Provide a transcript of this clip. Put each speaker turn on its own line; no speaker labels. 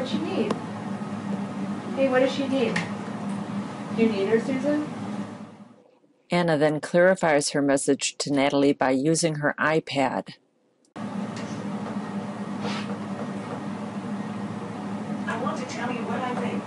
what you need? Hey, what does she need? Do you need her, Susan?
Ana then clarifies her message to Natalie by using her iPad.
I want to tell you what I think.